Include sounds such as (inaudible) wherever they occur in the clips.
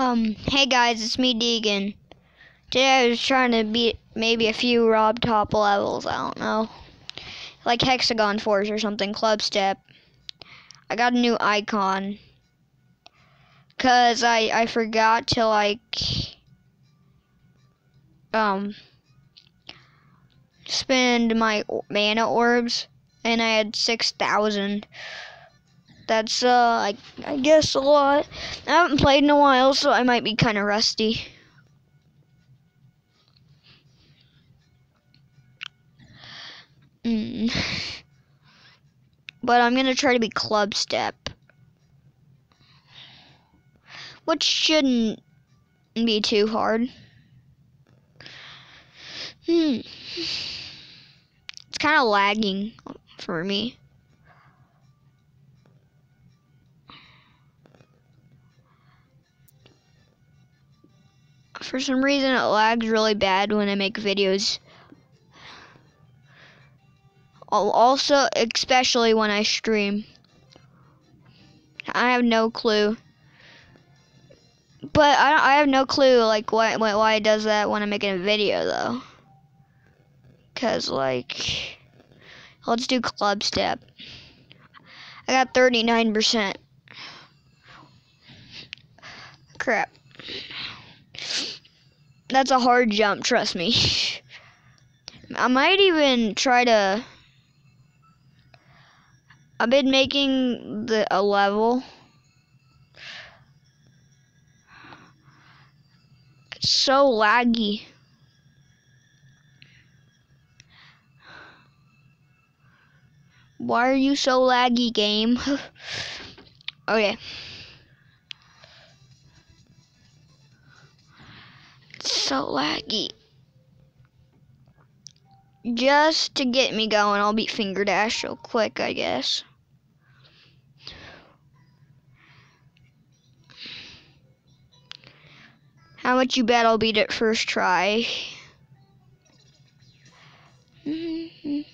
Um, hey guys, it's me, Deegan. Today I was trying to beat maybe a few Rob Top levels, I don't know. Like Hexagon Force or something, Club Step. I got a new icon. Cause I, I forgot to like, um, spend my mana orbs, and I had 6,000 that's uh I, I guess a lot. I haven't played in a while, so I might be kind of rusty. Mm. But I'm gonna try to be club step, which shouldn't be too hard. Hmm. It's kind of lagging for me. For some reason, it lags really bad when I make videos. Also, especially when I stream. I have no clue. But I, I have no clue, like, why, why it does that when I'm making a video, though. Because, like, let's do club step. I got 39%. Crap. That's a hard jump, trust me. (laughs) I might even try to... I've been making the a level. It's so laggy. Why are you so laggy, game? (laughs) okay. So laggy. Just to get me going, I'll beat Finger Dash real quick, I guess. How much you bet I'll beat it first try? crap!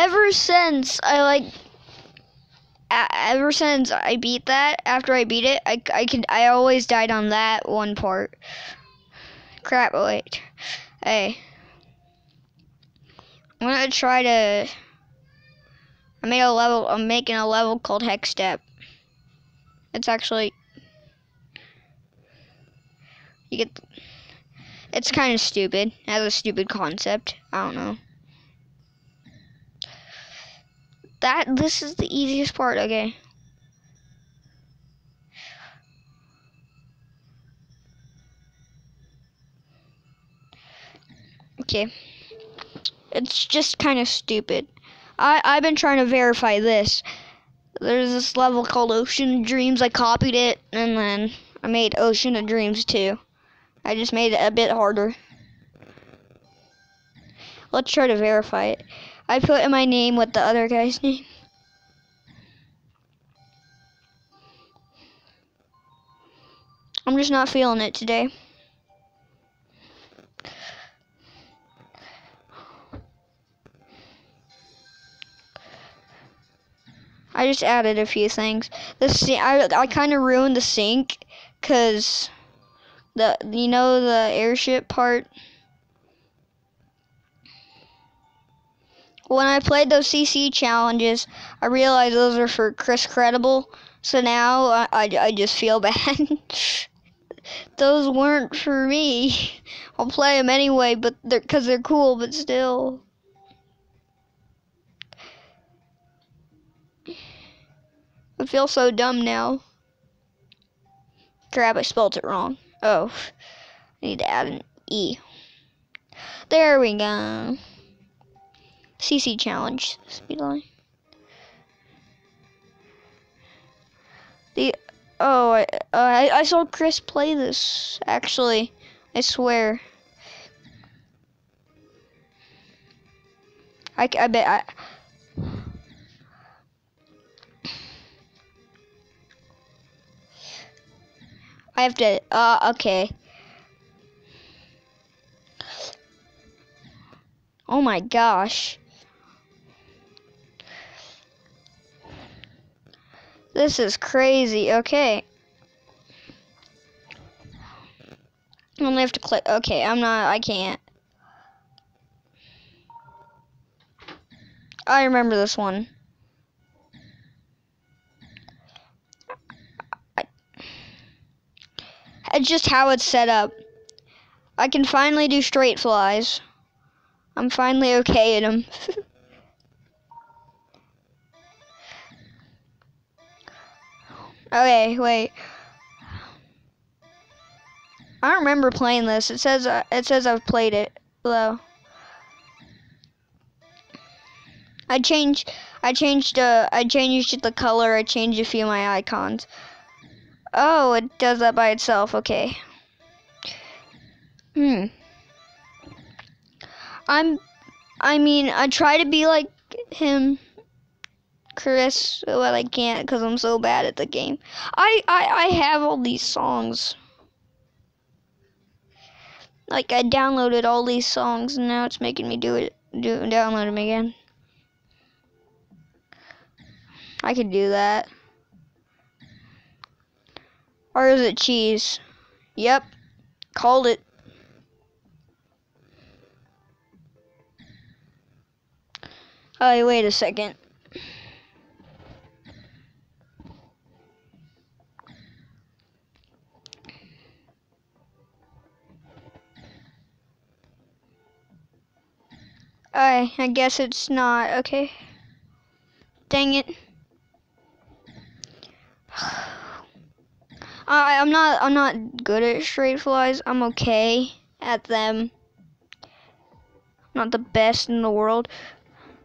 Ever since I like, ever since I beat that, after I beat it, I I can I always died on that one part. Crap! Oh, wait, hey, I'm gonna try to. I made a level. I'm making a level called Hex Step. It's actually you get. It's kind of stupid. It has a stupid concept. I don't know. That this is the easiest part, okay. Okay. It's just kind of stupid. I, I've been trying to verify this. There's this level called Ocean of Dreams. I copied it, and then I made Ocean of Dreams too. I just made it a bit harder. Let's try to verify it. I put in my name what the other guy's name. I'm just not feeling it today. I just added a few things. This I I kind of ruined the sync cuz the you know the airship part when I played those CC challenges, I realized those are for Chris Credible. So now I, I, I just feel (laughs) bad. those weren't for me. I'll play them anyway, but they're because they're cool, but still. I feel so dumb now. Crap, I spelled it wrong. Oh, I need to add an E. There we go. CC challenge speedline. The oh, I, uh, I I saw Chris play this. Actually, I swear. I, I bet I. I have to. Uh, okay. Oh my gosh. This is crazy. Okay. I only have to click. Okay, I'm not. I can't. I remember this one. I, it's just how it's set up. I can finally do straight flies. I'm finally okay at them. (laughs) okay, wait. I don't remember playing this. It says uh, it says I've played it though. I changed I changed uh I changed the color, I changed a few of my icons. Oh, it does that by itself. Okay. Hmm. I'm I mean, I try to be like him Chris, but I can't cuz I'm so bad at the game. I I I have all these songs. Like I downloaded all these songs and now it's making me do it do download them again. I could do that. Or is it cheese? Yep. Called it. Oh, wait a second. I I guess it's not. Okay. Dang it. (sighs) I I'm not I'm not good at straight flies. I'm okay at them. Not the best in the world.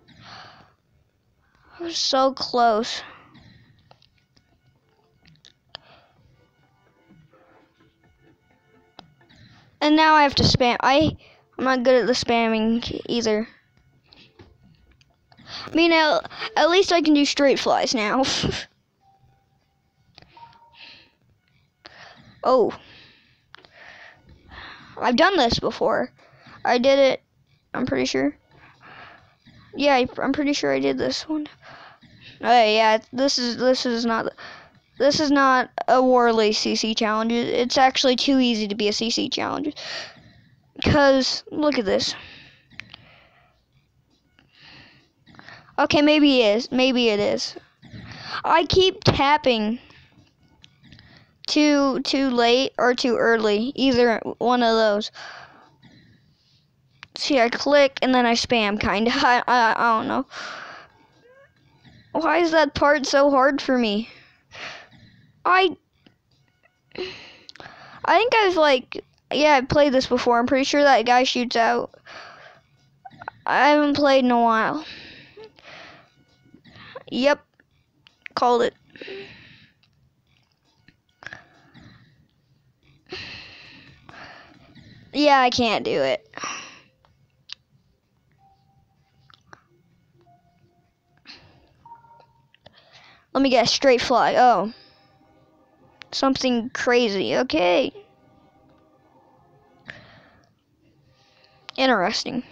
(sighs) I was so close. And now I have to spam. I I'm not good at the spamming either. I mean, at, at least I can do straight flies now. (laughs) oh. I've done this before. I did it, I'm pretty sure. Yeah, I'm pretty sure I did this one. Oh yeah, this is this is not this is not a Warley CC challenge. It's actually too easy to be a CC challenge. Cause look at this. Okay, maybe it is. Maybe it is. I keep tapping too too late or too early. Either one of those. See, I click and then I spam, kinda. (laughs) I, I, I don't know. Why is that part so hard for me? I... I think I've, like... Yeah, I've played this before. I'm pretty sure that guy shoots out. I haven't played in a while. Yep. Called it. Yeah, I can't do it. Let me get a straight fly. Oh. Something crazy. Okay. Interesting.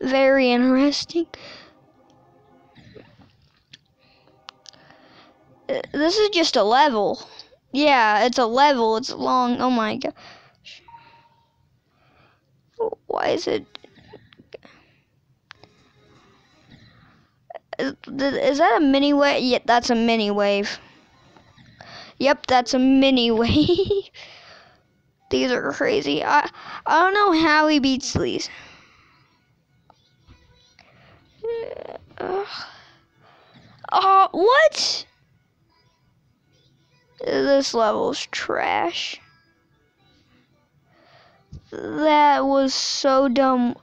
Very interesting. This is just a level. Yeah, it's a level. It's long. Oh my gosh. Why is it Is, that a mini wave? Yeah, that's a mini wave. Yep, that's a mini (laughs) wave. these are crazy. I I don't know how he beats these. Uh, oh, what? This level's trash. That was so dumb.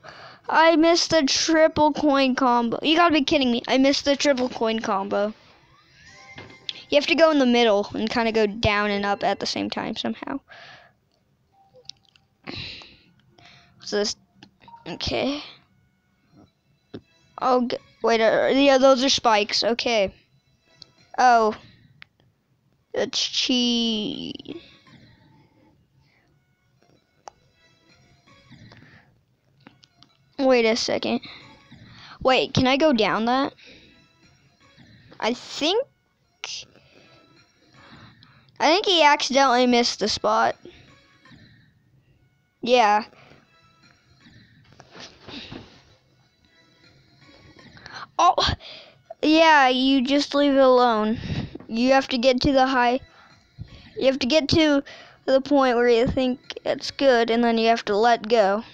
I missed the triple coin combo. You gotta be kidding me. I missed the triple coin combo. You have to go in the middle and kind of go down and up at the same time somehow. So this, okay. Oh, wait, uh, yeah, those are spikes. Okay. Oh, it's cheese. Wait a second. Wait, can I go down that? I think... I think he accidentally missed the spot. Yeah. Oh, yeah, you just leave it alone. You have to get to the high... You have to get to the point where you think it's good, and then you have to let go.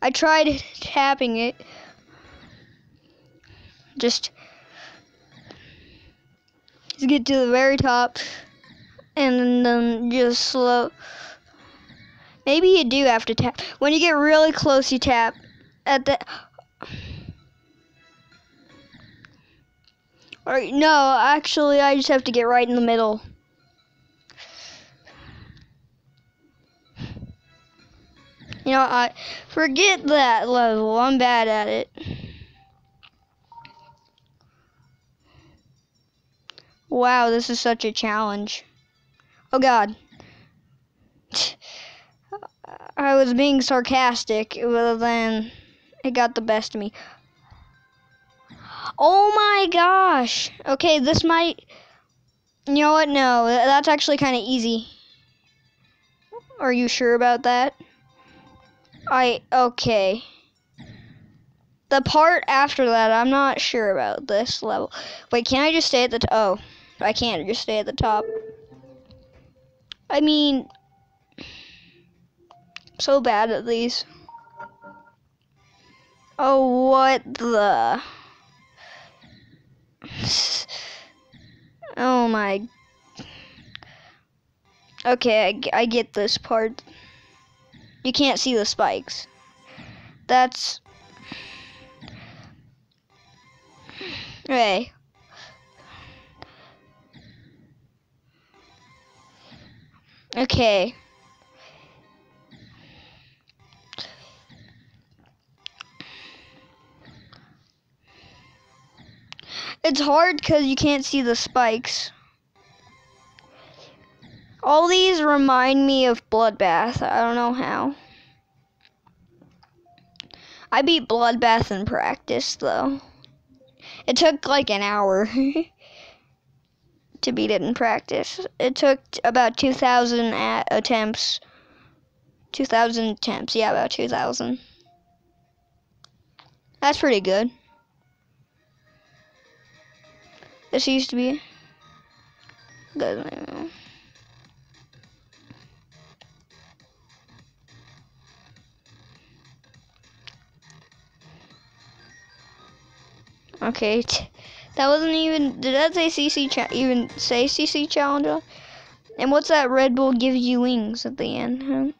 I tried tapping it. Just get to the very top and then just slow. Maybe you do have to tap. When you get really close, you tap at the. No, actually, I just have to get right in the middle. You know, I forget that level. I'm bad at it. Wow, this is such a challenge. Oh god. I was being sarcastic, but then it got the best of me. Oh my gosh. Okay, this might... You know what? No, that's actually kind of easy. Are you sure about that? I okay. The part after that, I'm not sure about this level. Wait, can I just stay at the? Oh, I can't just stay at the top. I mean, so bad at these. Oh, what the? Oh my. Okay, I, I get this part. You can't see the spikes. That's... Okay. Okay. It's hard because you can't see the spikes. All these remind me of Bloodbath. I don't know how. I beat Bloodbath in practice, though. It took like an hour (laughs) to beat it in practice. It took about 2,000 attempts. 2,000 attempts. Yeah, about 2,000. That's pretty good. This used to be. Good. Okay, that wasn't even. Did that say CC even say CC Challenger? And what's that Red Bull gives you wings at the end? Huh?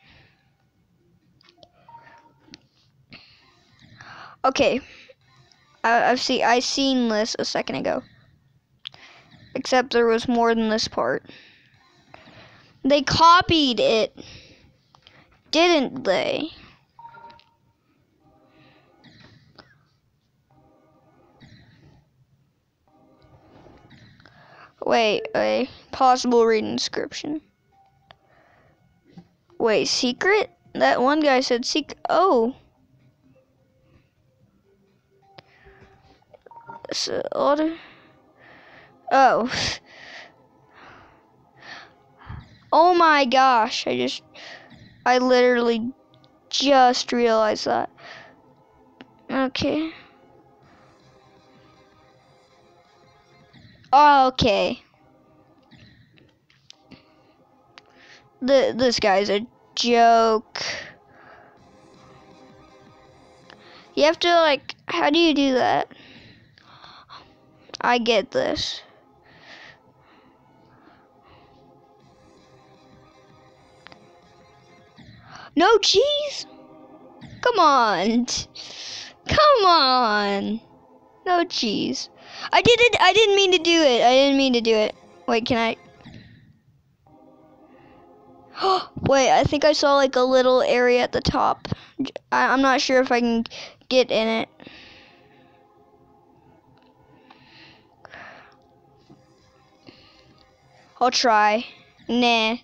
Okay, I, I've seen I seen this a second ago. Except there was more than this part. They copied it, didn't they? Wait, a possible reading inscription. Wait, secret? That one guy said secret. Oh. So, order. Oh. (laughs) Oh my gosh, I just, I literally just realized that. Okay. Okay. The this guy's a joke. You have to like how do you do that? I get this. No cheese? Come on. Come on. No cheese. I didn't. I didn't mean to do it. I didn't mean to do it. Wait, can I? (gasps) Wait, I think I saw like a little area at the top. I, I'm not sure if I can get in it. I'll try. Nah.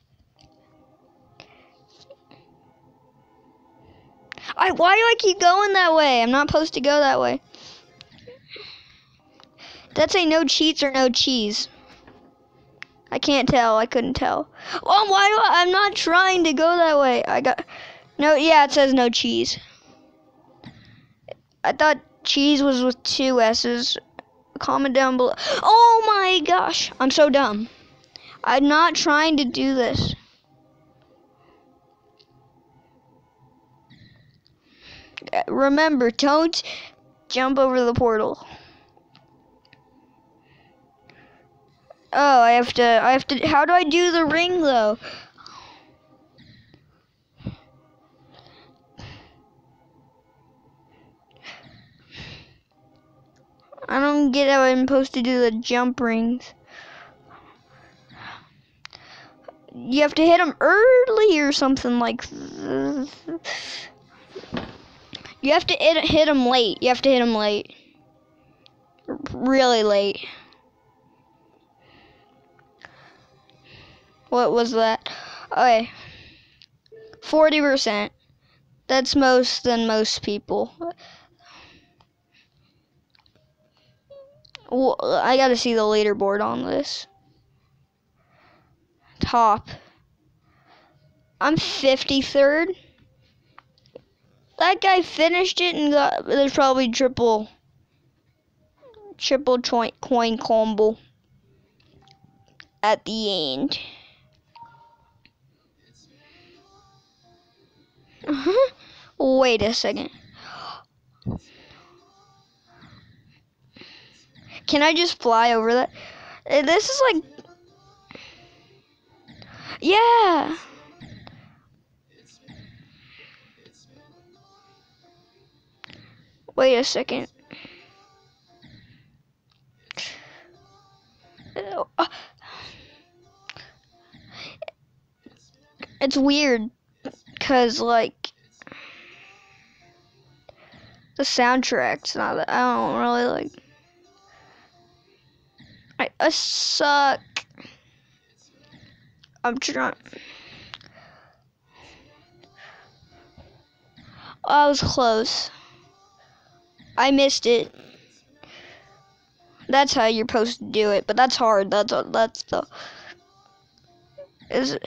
I why do I keep going that way? I'm not supposed to go that way. That's a no cheats or no cheese. I can't tell. I couldn't tell. Well, why do I? I'm not trying to go that way. I got. No, yeah, it says no cheese. I thought cheese was with two S's. Comment down below. Oh my gosh, I'm so dumb. I'm not trying to do this. Remember, don't jump over the portal. Oh, I have to, I have to, how do I do the ring though? I don't get how I'm supposed to do the jump rings. You have to hit them early or something like You have to hit, hit them late. You have to hit them late. Really late. What was that? Okay. 40%. That's most than most people. Well, I gotta see the leaderboard on this. Top. I'm 53rd. That guy finished it and got, there's probably triple, triple coin combo at the end. Mm-hmm. Wait a second. Can I just fly over that? Uh, this is like... Yeah! Wait a second. Eh, oh, uh. It's weird because like the soundtrack's not that I don't really like I, I suck. I'm trying. I was close. I missed it. That's how you're supposed to do it, but that's hard. That's that's the is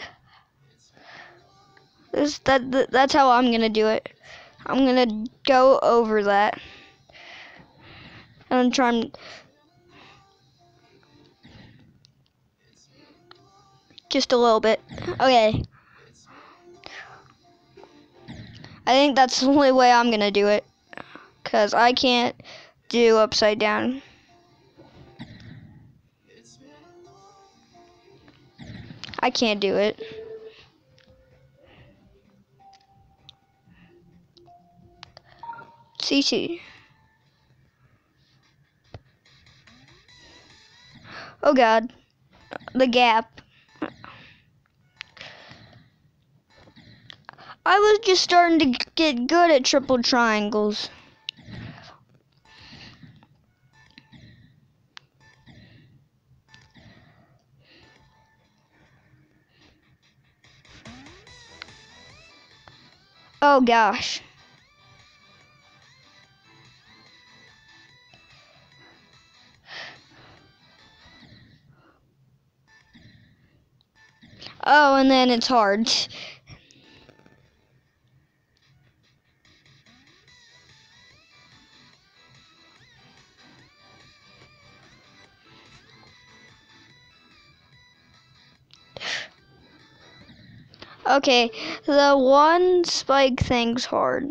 is that that's how I'm gonna do it. I'm gonna go over that and try and just a little bit. Okay. I think that's the only way I'm gonna do it. Because I can't do upside down. I can't do it. CC. Oh god. The gap. I was just starting to get good at triple triangles. Oh gosh. Oh, and then it's hard. Okay, the one spike thing's hard.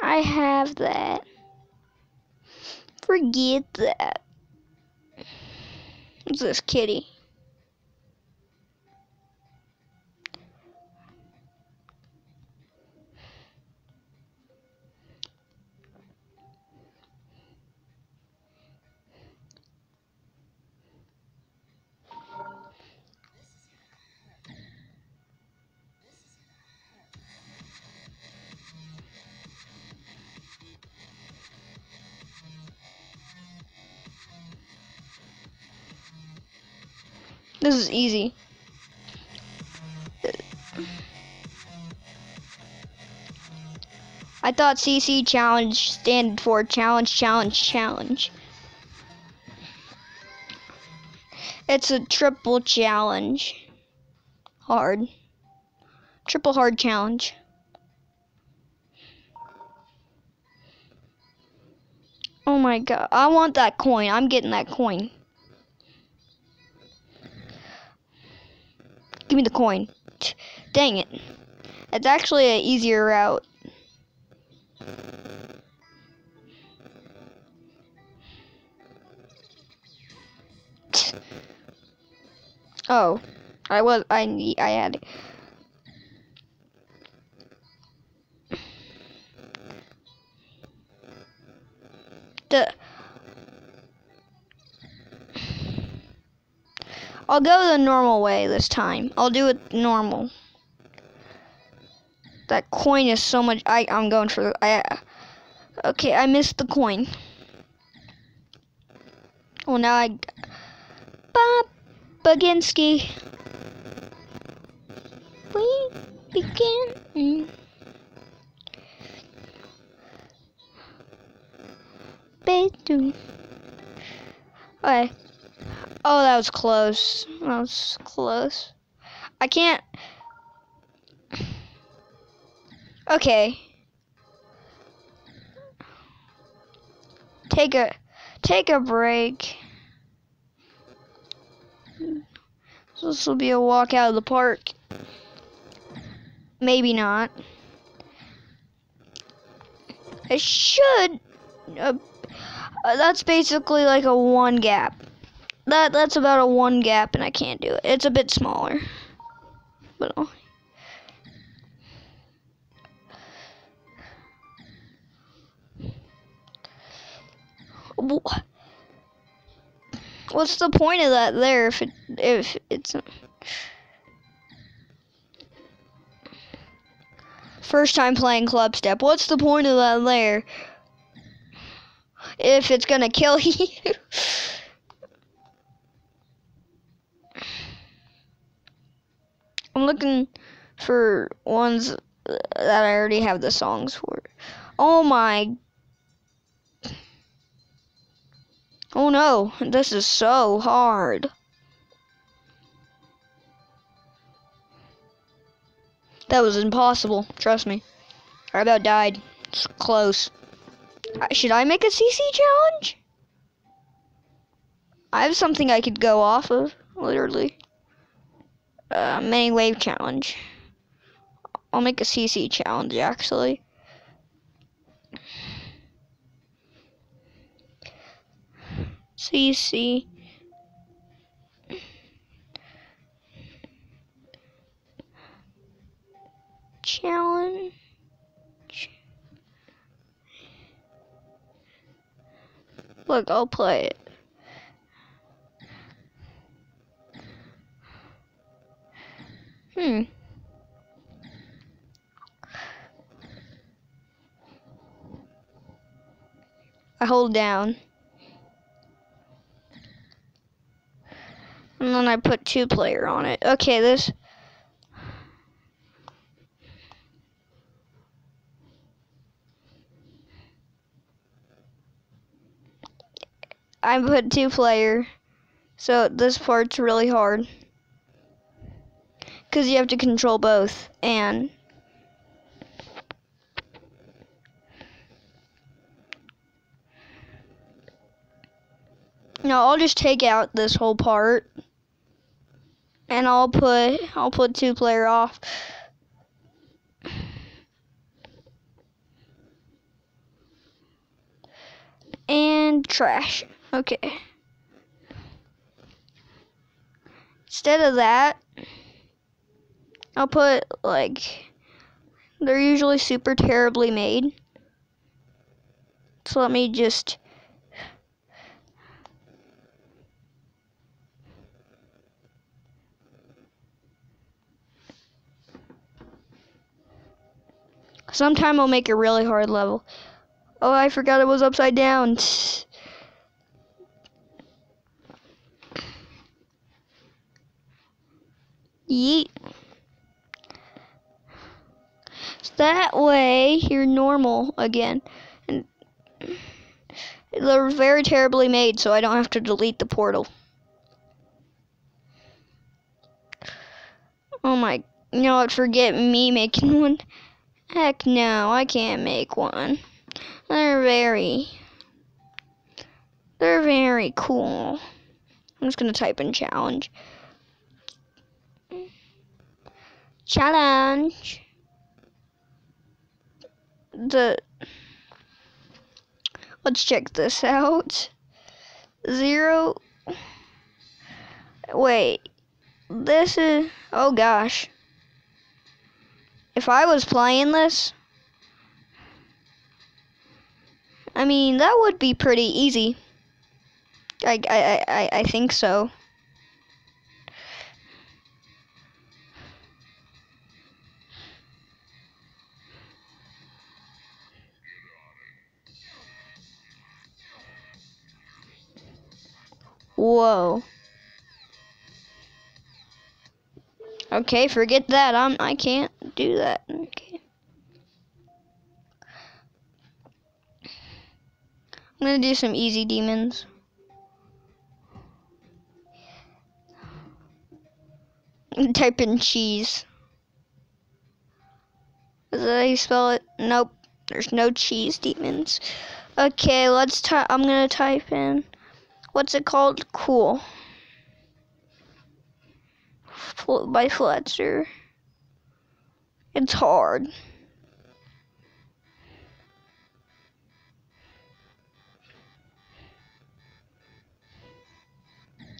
I have that. Forget that. This kitty? This is easy. I thought CC challenge stand for challenge, challenge, challenge. It's a triple challenge. Hard. Triple hard challenge. Oh my god. I want that coin. I'm getting that coin. Give me the coin. Dang it. It's actually an easier route. Oh, I was I need I had. The I'll go the normal way this time. I'll do it normal. That coin is so much. I I'm going for. I. Okay, I missed the coin. Well, now I. Bob Baginski. We begin. Bedroom. Okay. Oh, that was close. That was close. I can't. Okay. Take a take a break. This will be a walk out of the park. Maybe not. I should. Uh, uh, that's basically like a one gap. That that's about a one gap, and I can't do it. It's a bit smaller, but. I'll, What's the point of that there if it if it's first time playing club step? What's the point of that there if it's gonna kill (laughs) you? I'm looking for ones that I already have the songs for. Oh my Oh no, this is so hard. That was impossible, trust me. I about died. It's close. Uh, should I make a CC challenge? I have something I could go off of, literally. Uh, mini wave challenge. I'll make a CC challenge, actually. CC. Challenge. Look, I'll play it. Hmm. I hold down. And then I put two player on it. Okay, this. I put two player. So this part's really hard. Because you have to control both. And. No, I'll just take out this whole part and I'll put I'll put two player off. And trash. Okay. Instead of that, I'll put like they're usually super terribly made. So let me just Sometime I'll make a really hard level. Oh, I forgot it was upside down. Yeet. So that way you're normal again. And they're very terribly made, so I don't have to delete the portal. Oh my, what, forget me making (laughs) one. Heck no, I can't make one. They're very, they're very cool. I'm just gonna type in challenge. Challenge. The, let's check this out. Zero, wait, this is, oh gosh. If I was playing this, I mean, that would be pretty easy. I, I, I, I think so. Whoa. Okay, forget that. I'm I can't do that. Okay. I'm gonna do some easy demons. Type in cheese. Is that how you spell it? Nope. There's no cheese demons. Okay, let's type. I'm gonna type in. What's it called? Cool by Fletcher. It's hard.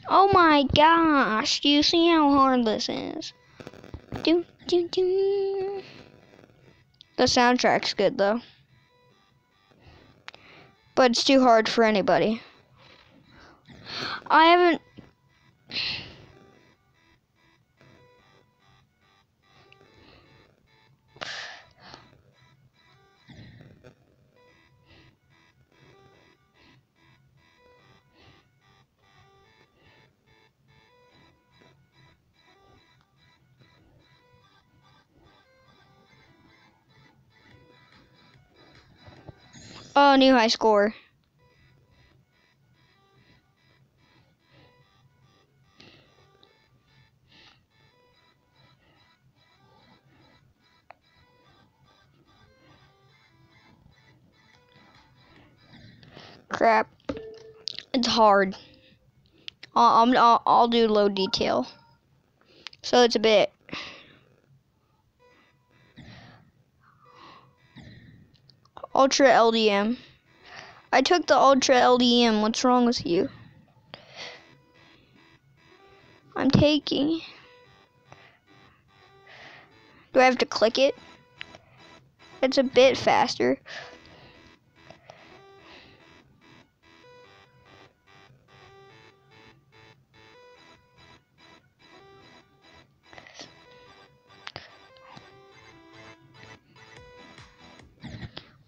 Oh my gosh, do you see how hard this is? Do, do, do. The soundtrack's good though. But it's too hard for anybody. I haven't Oh, new high score. Crap. It's hard. I'll, I'll, I'll do low detail. So it's a bit Ultra LDM. I took the Ultra LDM. What's wrong with you? I'm taking. Do I have to click it? It's a bit faster.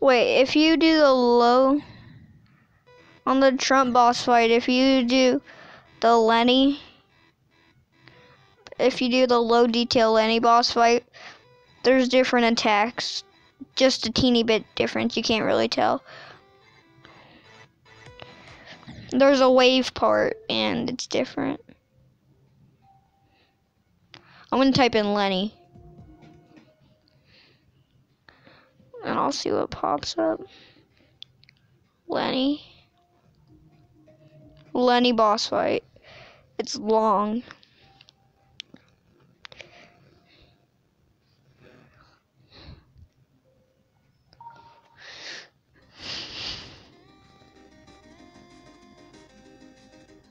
Wait, if you do the low on the Trump boss fight, if you do the Lenny, if you do the low detail Lenny boss fight, there's different attacks. Just a teeny bit different, you can't really tell. There's a wave part, and it's different. I'm gonna type in Lenny. And I'll see what pops up. Lenny. Lenny boss fight. It's long.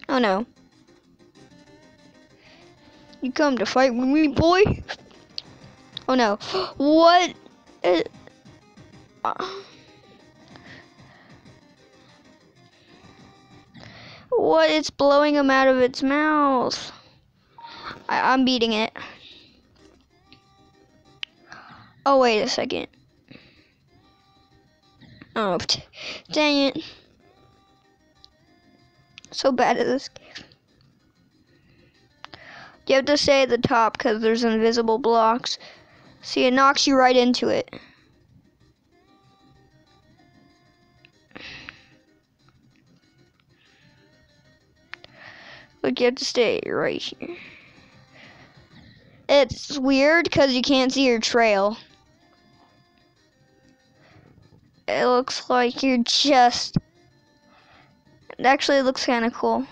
Oh no. You come to fight with me, boy? Oh no. (gasps) What? It what? It's blowing him out of its mouth. I I'm beating it. Oh, wait a second. Oh, dang it. So bad at this game. You have to stay at the top because there's invisible blocks. See, it knocks you right into it. You have to stay right here. It's weird because you can't see your trail. It looks like you're just... It actually looks kind of cool.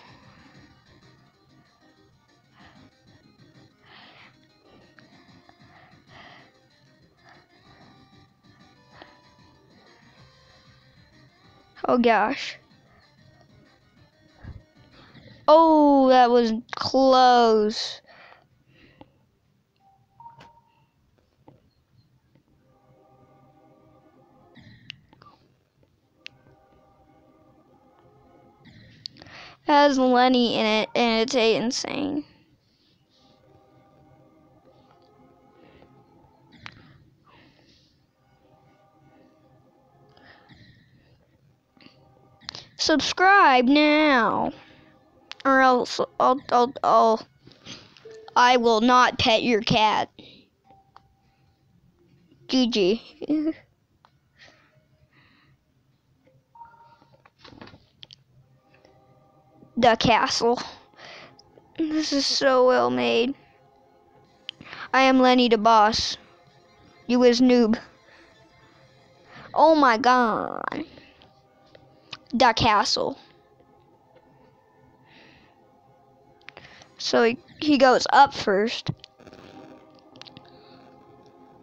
Oh gosh. Oh, that was close. Has Lenny in it, and it's insane. Subscribe now, or else I'll, I'll, I'll, I will not pet your cat. GG. (laughs) the castle. This is so well made. I am Lenny the boss. You is noob. Oh my god. The castle. So he, he goes up first.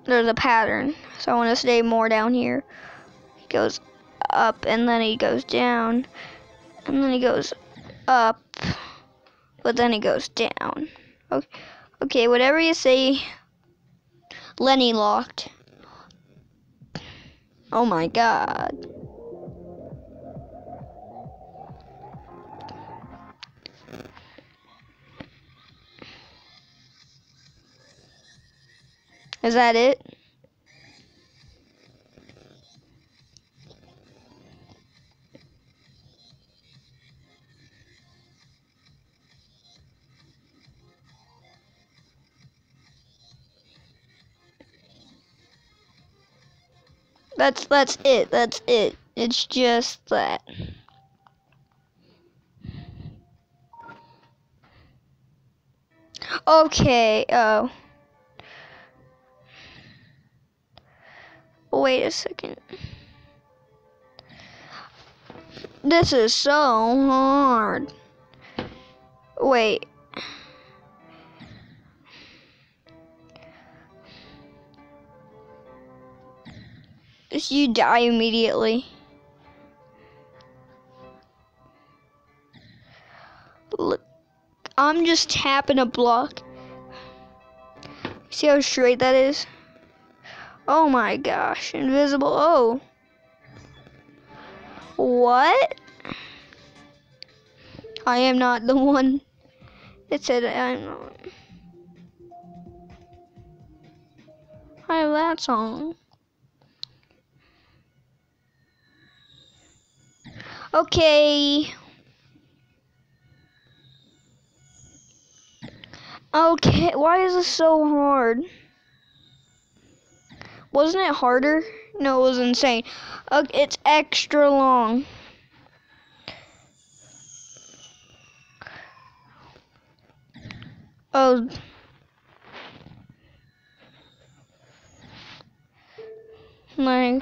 There's a pattern. So I want to stay more down here. He goes up and then he goes down. And then he goes up, but then he goes down. Okay, okay whatever you say. Lenny locked. Oh my god. Is that it? That's that's it. That's it. It's just that. Okay. Oh. Wait a second. This is so hard. Wait. you die immediately. Look, I'm just tapping a block. See how straight that is? Oh my gosh, invisible. Oh. What? I am not the one that said I'm not. I have that song. Okay. Okay, why is this so hard? Wasn't it harder? No, it was insane. It's extra long. Oh. My.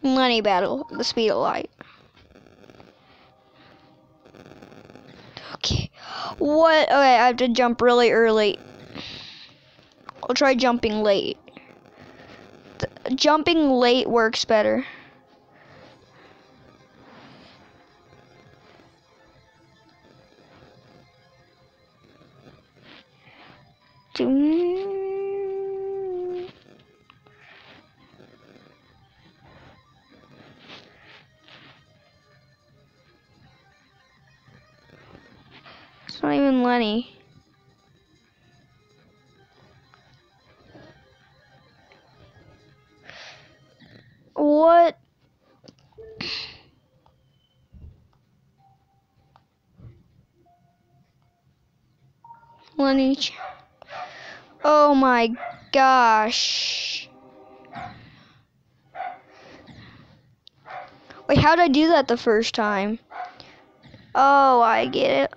Money battle, the speed of light. Okay. What? Okay, I have to jump really early. I'll try jumping late. Jumping late works better. It's not even Lenny. What? Lineage. Oh my gosh. Wait, how did I do that the first time? Oh, I get it.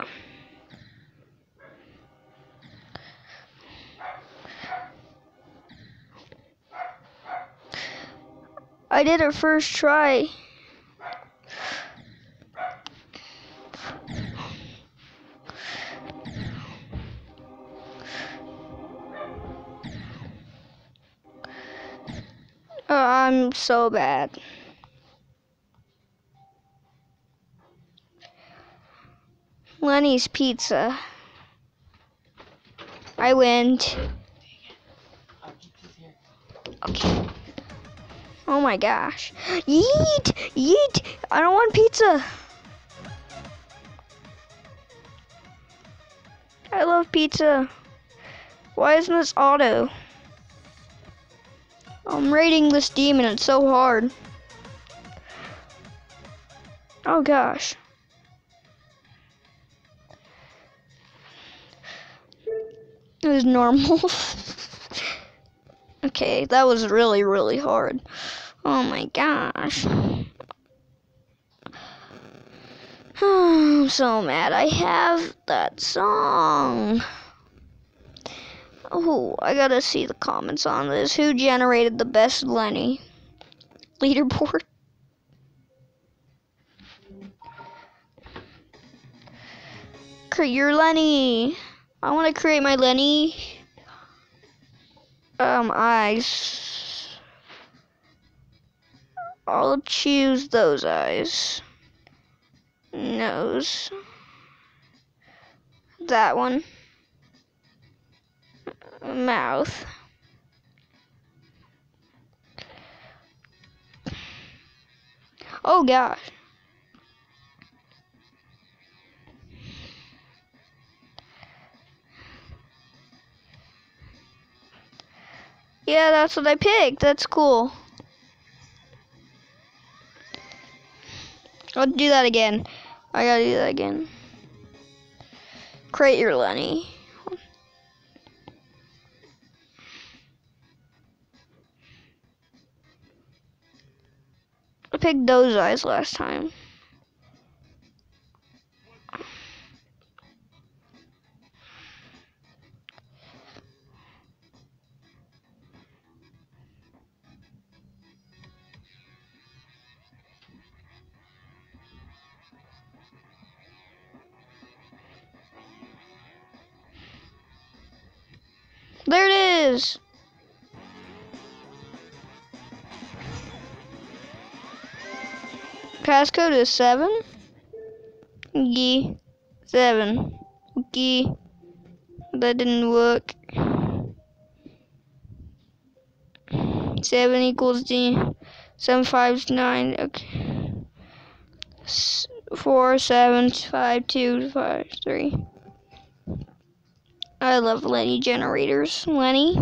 I did it first try. Oh, I'm so bad. Lenny's Pizza. I win. Okay. Oh my gosh. Yeet! Yeet! I don't want pizza. I love pizza. Why isn't this auto? I'm raiding this demon. It's so hard. Oh gosh. It was normal. (laughs) okay, that was really, really hard. Oh my gosh. (sighs) I'm so mad I have that song. Oh, I gotta see the comments on this. Who generated the best Lenny? Leaderboard? Create your Lenny. I want to create my Lenny. Um, eyes. I'll choose those eyes. Nose. That one. Mouth. Oh gosh. Yeah, that's what I picked. That's cool. I'll do that again. I gotta do that again. Create your Lenny. I picked those eyes last time. There it is. Passcode is seven. Gee, seven. Gee, that didn't work. Seven equals D. Seven five nine. Okay. S four seven five two five three. I love Lenny generators. Lenny.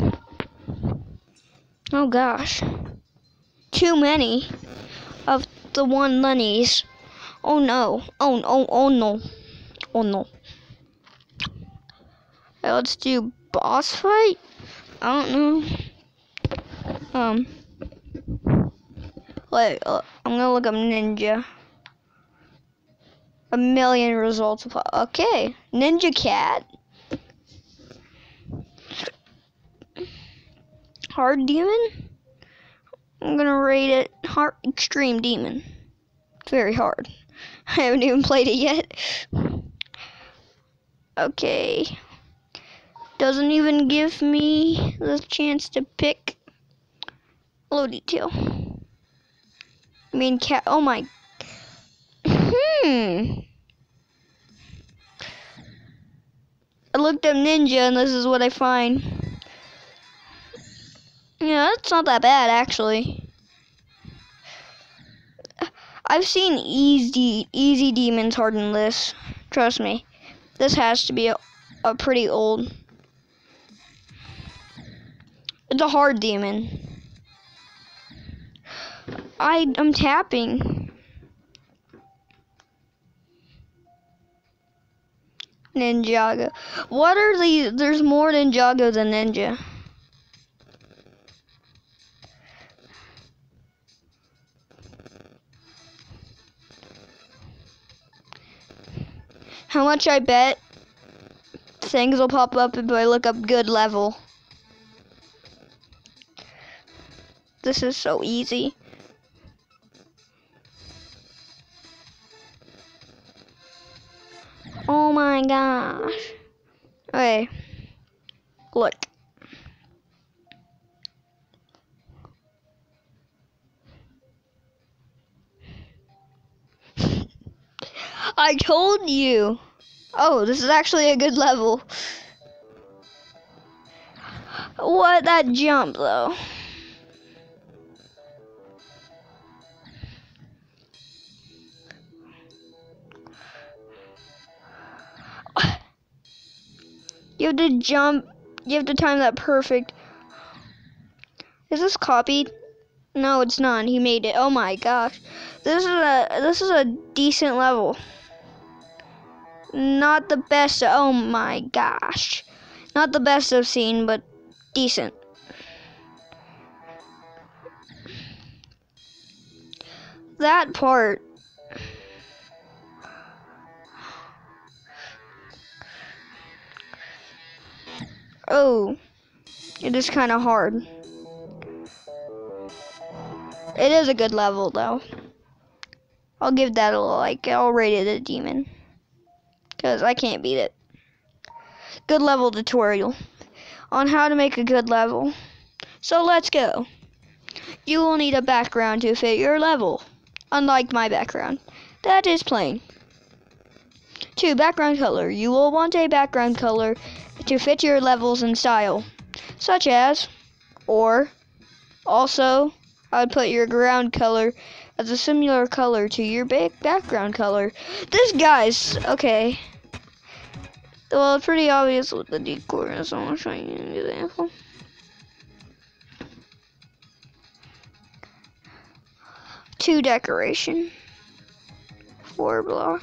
Oh gosh. Too many of the one Lenny's. Oh no. Oh, oh, oh no. Oh no. Let's do boss fight. I don't know. Um. Wait, uh, I'm gonna look up ninja. A million results. Okay, ninja cat. Hard demon. I'm gonna rate it hard extreme demon. It's very hard. (laughs) I haven't even played it yet. Okay. Doesn't even give me the chance to pick low detail. I mean cat oh my Hmm. I looked up ninja and this is what I find. Yeah, that's not that bad actually. I've seen easy easy demons harden this. Trust me. This has to be a, a pretty old. It's a hard demon. I I'm tapping. Ninjago. What are these? There's more Ninjago than Ninja. How much I bet things will pop up if I look up good level. This is so easy. Oh my gosh. Okay. Look. I told you. Oh, this is actually a good level. What that jump though? You have to jump. You have to time that perfect. Is this copied? No, it's not. He made it. Oh my gosh. This is a this is a decent level. Not the best. Oh my gosh. Not the best I've seen, but decent. That part. Oh, it is kind of hard. It is a good level, though. I'll give that a like. I'll rate it a demon. Because I can't beat it. Good level tutorial on how to make a good level. So let's go. You will need a background to fit your level. Unlike my background. That is plain. 2. Background color. You will want a background color to fit your levels and style. Such as, or, also, I would put your ground color as a similar color to your background color. This guy's, okay. Well, it's pretty obvious what the decor so I'm show you an example. Two decoration. Four block.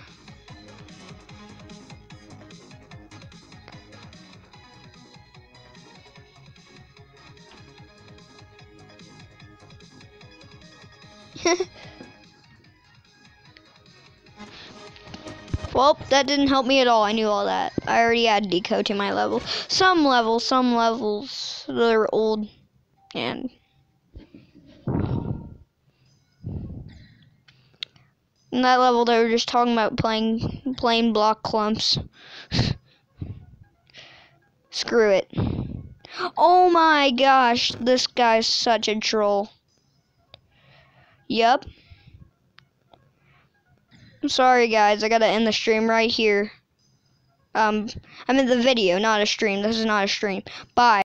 (laughs) well, that didn't help me at all. I knew all that. I already had deco to my level. Some levels, some levels, they're old. And in that level, they were just talking about playing plain block clumps. (laughs) Screw it. Oh my gosh, this guy's such a troll. Yep. I'm sorry, guys. I gotta end the stream right here. Um, I'm in the video, not a stream. This is not a stream. Bye.